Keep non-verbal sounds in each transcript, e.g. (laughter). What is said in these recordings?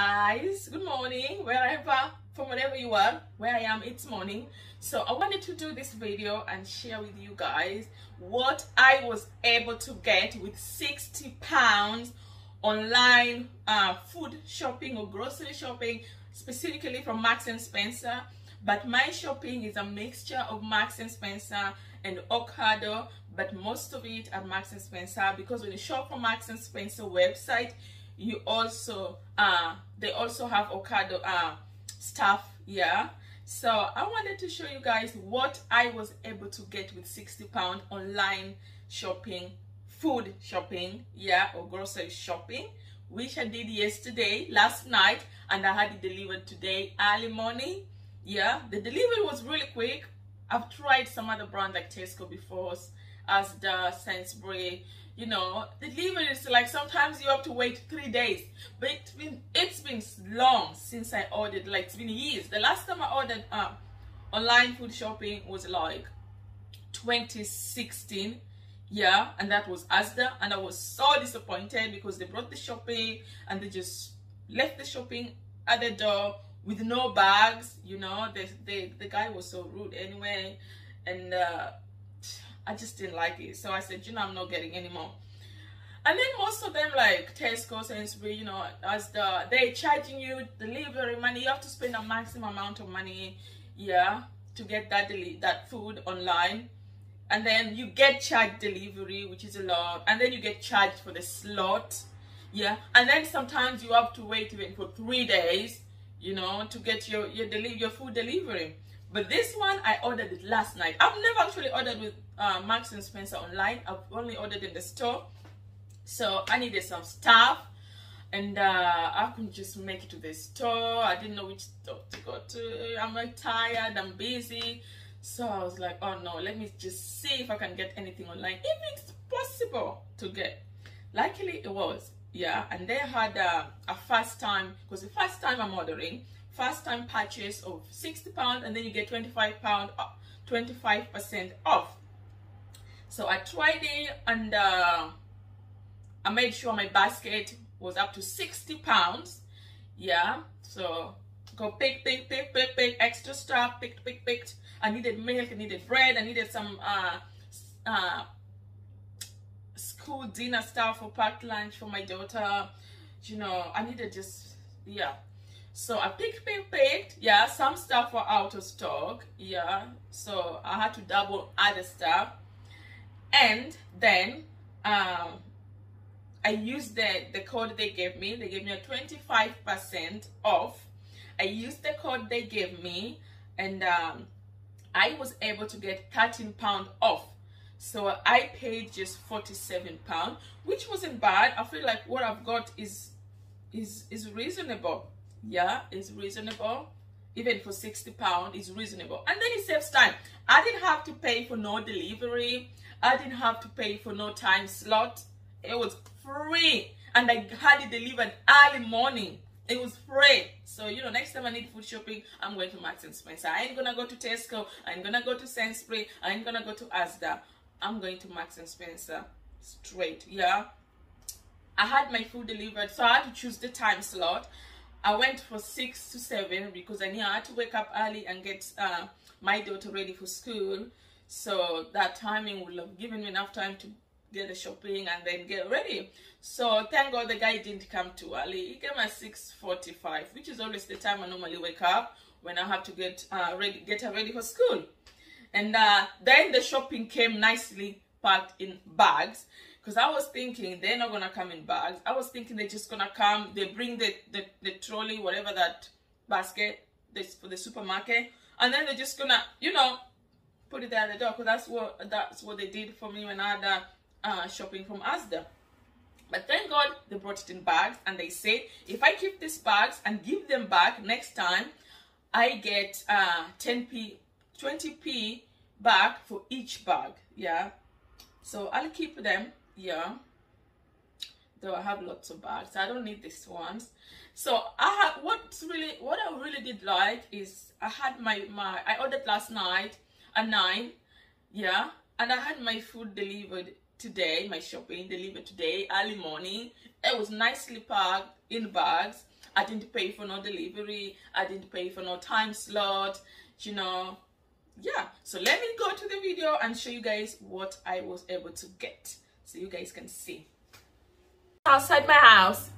guys good morning. Wherever from wherever you are where i am it's morning. So i wanted to do this video and share with you guys what i was able to get with 60 pounds online uh, food shopping or grocery shopping specifically from Max and Spencer. But my shopping is a mixture of Max and Spencer and Ocado but most of it at Max and Spencer because when you shop from Max and Spencer website you also uh they also have Ocado uh stuff yeah? So I wanted to show you guys what I was able to get with 60 pound online shopping food shopping yeah or grocery shopping which I did yesterday last night and I had it delivered today early morning yeah? The delivery was really quick. I've tried some other brand like Tesco before Asda Sainsbury you know delivery is like sometimes you have to wait three days. But it's been it's been long since i ordered like it's been years. The last time i ordered uh, online food shopping was like 2016 yeah and that was asda and i was so disappointed because they brought the shopping and they just left the shopping at the door with no bags you know the, the, the guy was so rude anyway. And uh I just didn't like it. So I said, you know, I'm not getting anymore. And then most of them, like Tesco, Sainsbury, you know, Asda they're charging you delivery money, you have to spend a maximum amount of money, yeah, to get that that food online. And then you get charged delivery, which is a lot. And then you get charged for the slot, yeah. And then sometimes you have to wait even for three days, you know, to get your your deli- your food delivery. But this one, I ordered it last night. I've never actually ordered with uh, Marks and Spencer online. I've only ordered in the store. So I needed some stuff. And uh, I couldn't just make it to the store. I didn't know which store to go to. I'm like tired. I'm busy. So I was like, oh no, let me just see if I can get anything online. If it's possible to get. Luckily, it was. Yeah. And they had uh, a first time, because the first time I'm ordering, first time purchase of 60 pounds and then you get 25 pound 25% off so I tried it and uh, I made sure my basket was up to 60 pounds yeah so go pick pick pick pick pick extra stuff picked pick picked I needed milk I needed bread I needed some uh, uh, school dinner stuff for packed lunch for my daughter you know I needed just yeah so I picked, picked, picked. Yeah, some stuff were out of stock. Yeah, so I had to double other stuff. And then um, I used the, the code they gave me. They gave me a 25% off. I used the code they gave me and um, I was able to get 13 pound off. So I paid just 47 pound, which wasn't bad. I feel like what I've got is is is reasonable yeah it's reasonable even for 60 pound is reasonable and then it saves time i didn't have to pay for no delivery i didn't have to pay for no time slot. It was free. And i had it delivered early morning. It was free. So you know next time i need food shopping i'm going to Marks and Spencer. I ain't gonna go to Tesco. I ain't gonna go to Sainsbury i ain't gonna go to Asda. I'm going to Marks and Spencer straight yeah? I had my food delivered so I had to choose the time slot. I went for six to seven because I knew I had to wake up early and get uh, my daughter ready for school. So that timing would have given me enough time to get the shopping and then get ready. So thank God the guy didn't come too early. He came at 6.45, which is always the time I normally wake up when I have to get uh, ready, get her ready for school. And uh, then the shopping came nicely packed in bags because I was thinking they're not gonna come in bags. I was thinking they're just gonna come. They bring the the, the trolley, whatever that basket, this for the supermarket, and then they're just gonna, you know, put it there at the door. Because that's what that's what they did for me when I had uh, shopping from Asda. But thank God they brought it in bags, and they say if I keep these bags and give them back next time, I get uh 10p, 20p back for each bag. Yeah, so I'll keep them yeah though I have lots of bags I don't need these ones so I have what's really what I really did like is I had my my I ordered last night at nine yeah and I had my food delivered today my shopping delivered today early morning it was nicely packed in bags I didn't pay for no delivery. I didn't pay for no time slot, you know. Yeah, so let me go to the video and show you guys what I was able to get so you guys can see. Outside my house,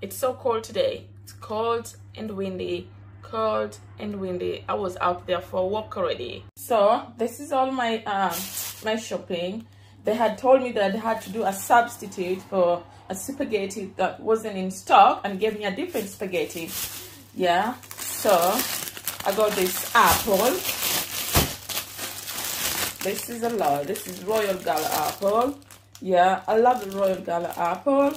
it's so cold today. It's cold and windy cold and windy. I was out there for a walk already. So this is all my um my shopping. They had told me that i had to do a substitute for a spaghetti that wasn't in stock and gave me a different spaghetti. Yeah so i got this apple. This is a lot. This is royal gala apple. Yeah i love the royal gala apple.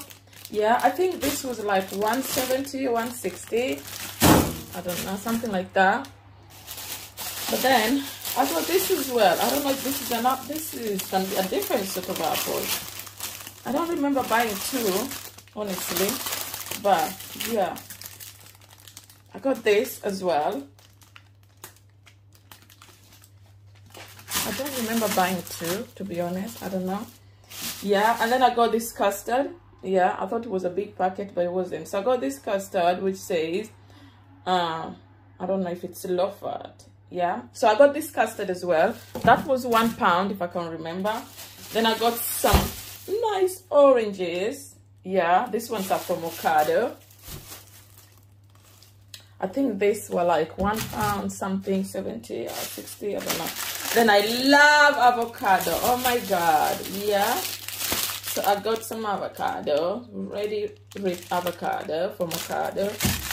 Yeah i think this was like 170 160 I don't know, something like that. But then I got this as well. I don't know if this is enough. This is gonna be a different sort of apple. I don't remember buying two, honestly. But yeah. I got this as well. I don't remember buying two, to be honest. I don't know. Yeah, and then I got this custard. Yeah, I thought it was a big packet, but it wasn't. So I got this custard, which says uh, I don't know if it's fat. Yeah. So I got this custard as well. That was one pound, if I can remember. Then I got some nice oranges. Yeah. This one's are from Ocado. I think these were like one pound something, 70 or 60, I don't know. Then I love avocado. Oh my God. Yeah. So I got some avocado, ready with avocado from Ocado.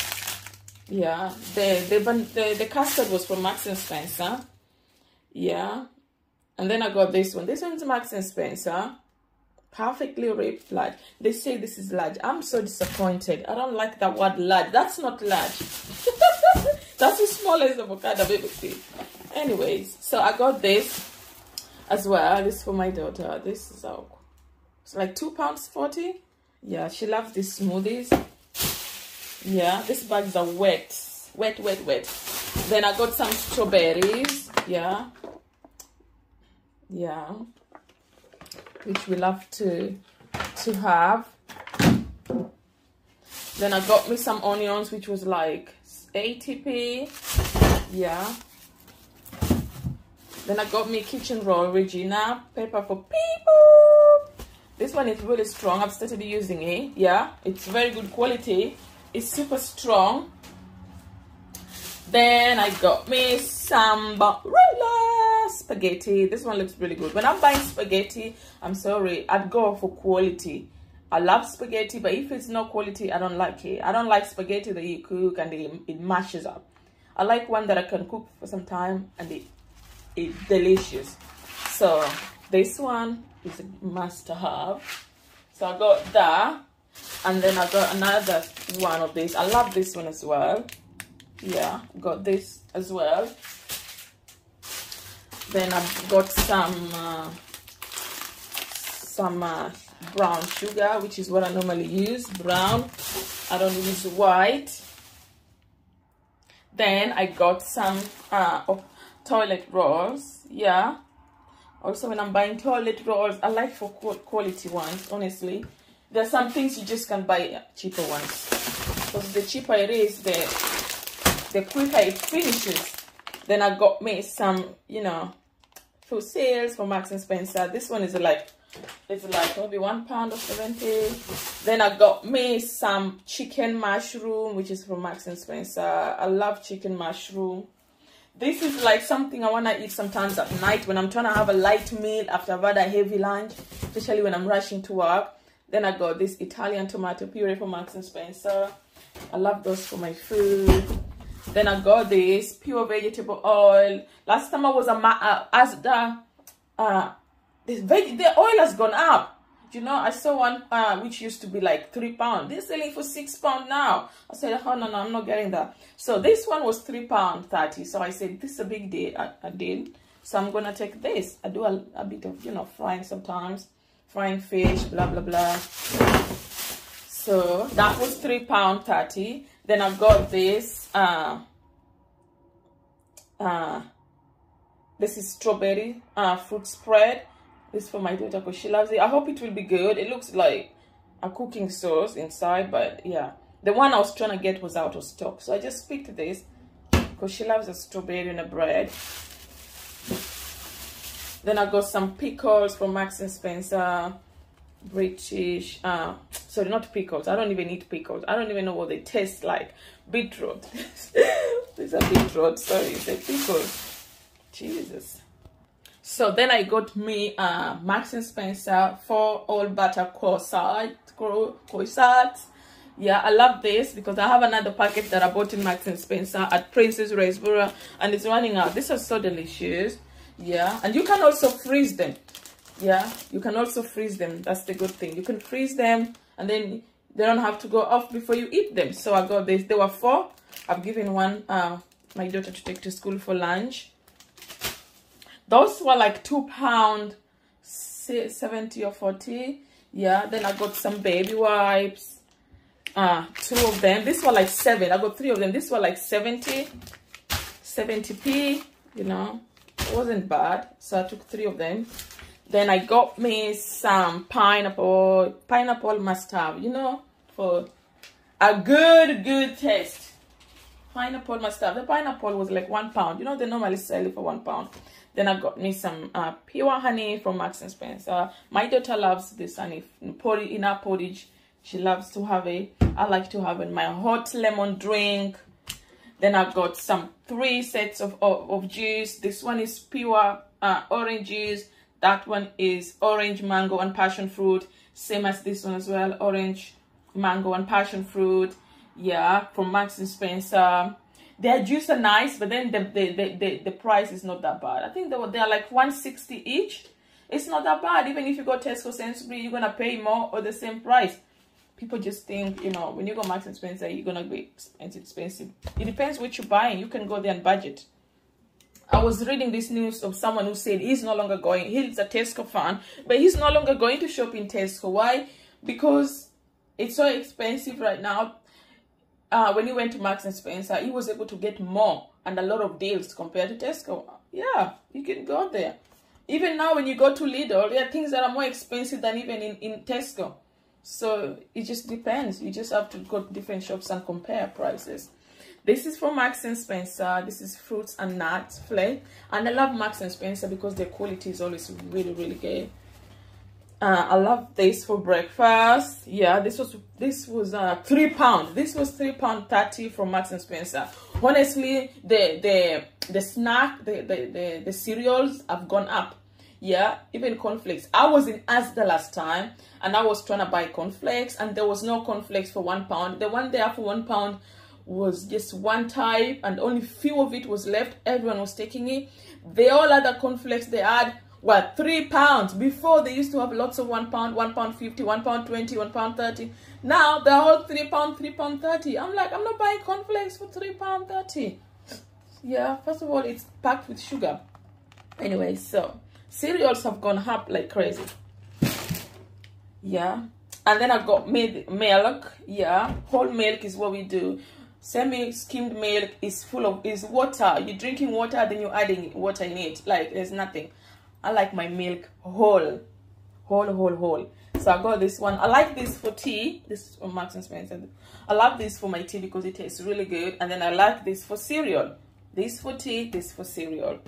Yeah, the, the, the, the custard was from Max and Spencer. Yeah. And then I got this one. This one's Max and Spencer. Perfectly ripped large. They say this is large. I'm so disappointed. I don't like that word large. That's not large. (laughs) That's the smallest avocado I've ever seen. Anyways, so I got this as well. This for my daughter. This is how it's like two pounds forty. Yeah, she loves these smoothies yeah these bags are wet. Wet wet wet. Then i got some strawberries. Yeah. Yeah. Which we love to to have. Then i got me some onions which was like 80p yeah. Then i got me kitchen roll regina pepper for people. This one is really strong. I've started using it. Yeah. It's very good quality it's super strong. Then i got me some Barilla spaghetti. This one looks really good. When i'm buying spaghetti i'm sorry i'd go for quality. I love spaghetti but if it's not quality i don't like it. I don't like spaghetti that you cook and it, it mashes up. I like one that i can cook for some time and it it's delicious. So this one is a must have so i got that and then I got another one of these. I love this one as well. Yeah got this as well. Then I've got some uh, some uh, brown sugar which is what I normally use. Brown. I don't use white. Then I got some uh, oh, toilet rolls. Yeah. Also when I'm buying toilet rolls I like for quality ones honestly there's some things you just can buy cheaper ones. Because the cheaper it is the the quicker it finishes. Then i got me some you know for sales for Marks and Spencer. This one is like it's like maybe one pound or 70 then i got me some chicken mushroom which is from Marks and Spencer. I love chicken mushroom. This is like something i want to eat sometimes at night when i'm trying to have a light meal after i've had a heavy lunch especially when i'm rushing to work then I got this Italian tomato puree from Marks and Spencer. I love those for my food. Then I got this pure vegetable oil. Last time I was a uh, Asda, uh, this veg the oil has gone up. You know, I saw one uh, which used to be like three pound. They're selling for six pound now. I said, oh no, no, I'm not getting that. So this one was three pound thirty. So I said, this is a big deal. I, I did. So I'm gonna take this. I do a, a bit of you know frying sometimes frying fish, blah, blah, blah. So that was three pound 30. Then I've got this, uh, uh, this is strawberry uh, fruit spread. This for my daughter because she loves it. I hope it will be good. It looks like a cooking sauce inside, but yeah. the one I was trying to get was out of stock. So I just picked this because she loves a strawberry in a bread. Then I got some pickles from Max and Spencer. British, uh, sorry, not pickles. I don't even eat pickles. I don't even know what they taste like. Beetroot. (laughs) These are beetroot. Sorry, they pickles. Jesus. So then I got me uh, Marks and Spencer for all butter croissant, yeah i love this because i have another packet that i bought in Max and Spencer at Princes Risborough and it's running out this is so delicious yeah and you can also freeze them. Yeah you can also freeze them. That's the good thing. You can freeze them and then they don't have to go off before you eat them. So i got this. There were four. I've given one uh my daughter to take to school for lunch. Those were like two pound 70 or 40 yeah then i got some baby wipes. Uh two of them. This one like seven. I got three of them. This one like 70 70p you know it wasn't bad so i took three of them. Then i got me some pineapple pineapple must have you know for a good good taste. Pineapple must have the pineapple was like one pound. You know they normally sell it for one pound. Then i got me some uh, pure honey from Marks and Spencer. My daughter loves this honey. In our porridge she loves to have it. I like to have it in my hot lemon drink then I've got some three sets of, of, of juice. This one is pure uh, orange juice. That one is orange mango and passion fruit. Same as this one as well orange mango and passion fruit. Yeah from Marks and Spencer. Their juice are nice but then the the, the, the, the price is not that bad. I think they were they're like 160 each. It's not that bad. Even if you go tesco sainsbury you're gonna pay more or the same price people just think, you know, when you go Marks and Spencer, you're gonna be expensive, expensive. It depends what you're buying. You can go there and budget. I was reading this news of someone who said he's no longer going. He's a Tesco fan, but he's no longer going to shop in Tesco. Why? Because it's so expensive right now. Uh, when he went to Marks and Spencer, he was able to get more and a lot of deals compared to Tesco. Yeah, you can go there. Even now, when you go to Lidl, there are things that are more expensive than even in, in Tesco. So it just depends. You just have to go to different shops and compare prices. This is from Marks and Spencer. This is fruits and nuts flake. And I love Marks and Spencer because their quality is always really, really good. Uh, I love this for breakfast. Yeah, this was this was uh three pound. This was three pound thirty from Marks and Spencer. Honestly, the the the snack, the the the, the cereals have gone up yeah even cornflakes. I was in asda last time and i was trying to buy cornflakes and there was no cornflakes for one pound. The one there for one pound was just one type and only few of it was left. Everyone was taking it. The all other cornflakes they had were three pounds. Before they used to have lots of one pound one pound 50 one pound 20 one pound 30 now they're all three pound three pound 30 i'm like i'm not buying cornflakes for three pound 30 yeah first of all it's packed with sugar. Anyway so cereals have gone up like crazy. Yeah. And then i got milk. Yeah. Whole milk is what we do. Semi skimmed milk is full of is water. You're drinking water then you're adding water in it. Like there's nothing. I like my milk whole. Whole whole whole. So i got this one. I like this for tea. This is Marks and Spencer. I love this for my tea because it tastes really good. And then i like this for cereal this for tea this for cereal.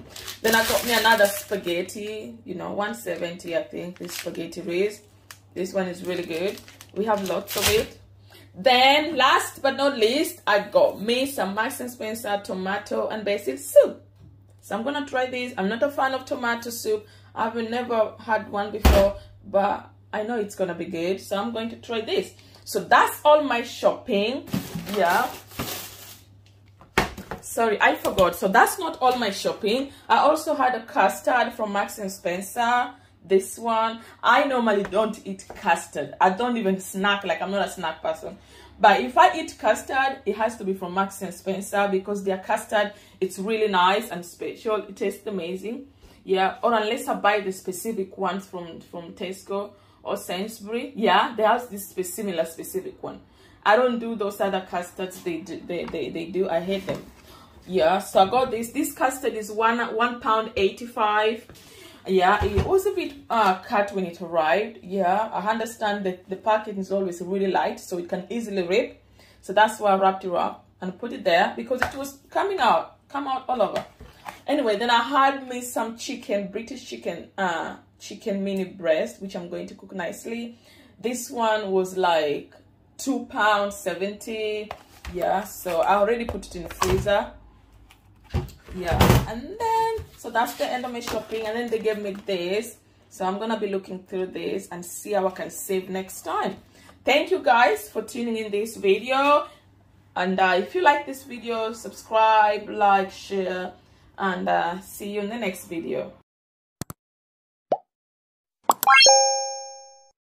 Then i got me another spaghetti you know 170 i think this spaghetti is this one is really good. We have lots of it. Then last but not least i got me some Marks and Spencer tomato and basil soup. So i'm gonna try this i'm not a fan of tomato soup. I've never had one before but i know it's gonna be good. So i'm going to try this. So that's all my shopping. Yeah sorry i forgot. So that's not all my shopping. I also had a custard from max and Spencer. This one. I normally don't eat custard. I don't even snack like i'm not a snack person. But if i eat custard it has to be from max and Spencer because their custard it's really nice and special. It tastes amazing. Yeah or unless i buy the specific ones from from tesco or sainsbury. Yeah they have this similar specific one. I don't do those other custards. They do they, they, they do. I hate them yeah so i got this. This custard is one one pound 85 yeah it was a bit uh cut when it arrived. Yeah i understand that the packaging is always really light so it can easily rip. So that's why i wrapped it up and put it there because it was coming out come out all over. Anyway then i had me some chicken british chicken uh chicken mini breast which i'm going to cook nicely. This one was like two pounds 70 yeah so i already put it in the freezer yeah. And then so that's the end of my shopping and then they gave me this. So i'm gonna be looking through this and see how i can save next time. Thank you guys for tuning in this video. And uh, if you like this video subscribe like share and uh, see you in the next video